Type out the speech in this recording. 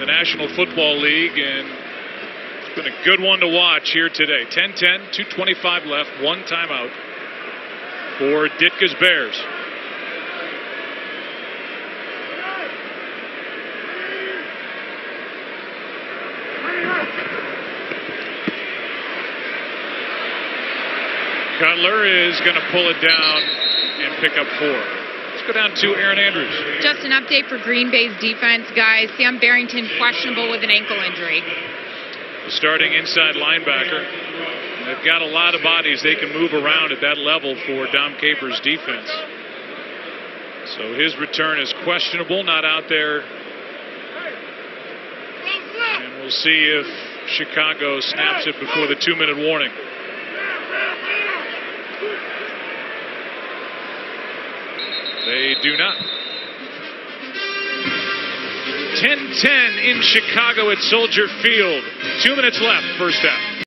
the National Football League, and it's been a good one to watch here today. 10 10, 2.25 left, one timeout for Ditka's Bears. Cutler is going to pull it down and pick up four. Let's go down to Erin Andrews. Just an update for Green Bay's defense, guys. Sam Barrington questionable with an ankle injury. Starting inside linebacker. They've got a lot of bodies they can move around at that level for Dom Capers' defense. So his return is questionable, not out there. And we'll see if Chicago snaps it before the two minute warning. They do not. 10 10 in Chicago at Soldier Field. Two minutes left, first half.